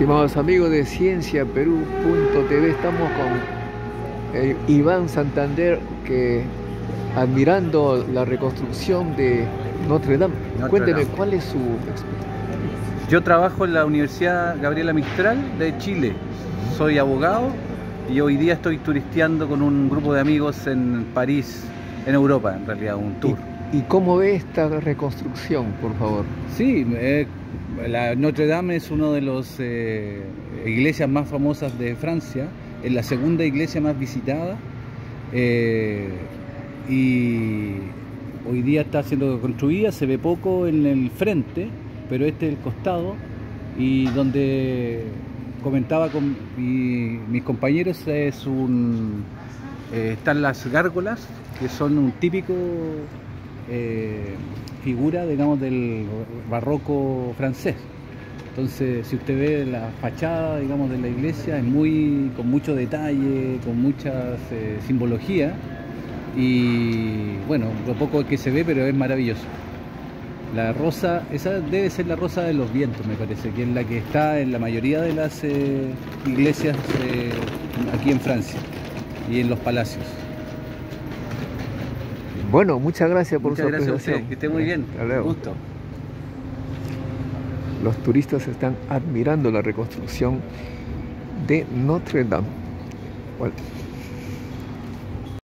Estimados amigos de cienciaperú.tv, estamos con eh, Iván Santander, que admirando la reconstrucción de Notre Dame. Notre Cuénteme, Dame. ¿cuál es su experiencia? Yo trabajo en la Universidad Gabriela Mistral de Chile. Soy abogado y hoy día estoy turisteando con un grupo de amigos en París, en Europa, en realidad, un tour. ¿Y, y cómo ve esta reconstrucción, por favor? Sí, eh, la Notre Dame es una de las eh, iglesias más famosas de Francia, es la segunda iglesia más visitada eh, y hoy día está siendo construida, se ve poco en el frente, pero este es el costado y donde comentaba con mi- mis compañeros están las gárgolas que son un típico figura digamos del barroco francés. Entonces si usted ve la fachada digamos de la iglesia es muy con mucho detalle con mucha simbología. Y bueno lo poco que se ve pero es maravilloso. La rosa, esa debe ser la rosa de los vientos, me parece, que es la que está en la mayoría de las eh, iglesias eh, aquí en Francia y en los palacios. Bueno, muchas gracias por Muchas su gracias a usted, que esté muy bien. Hasta luego. Gusto. Los turistas están admirando la reconstrucción de Notre Dame. Bueno,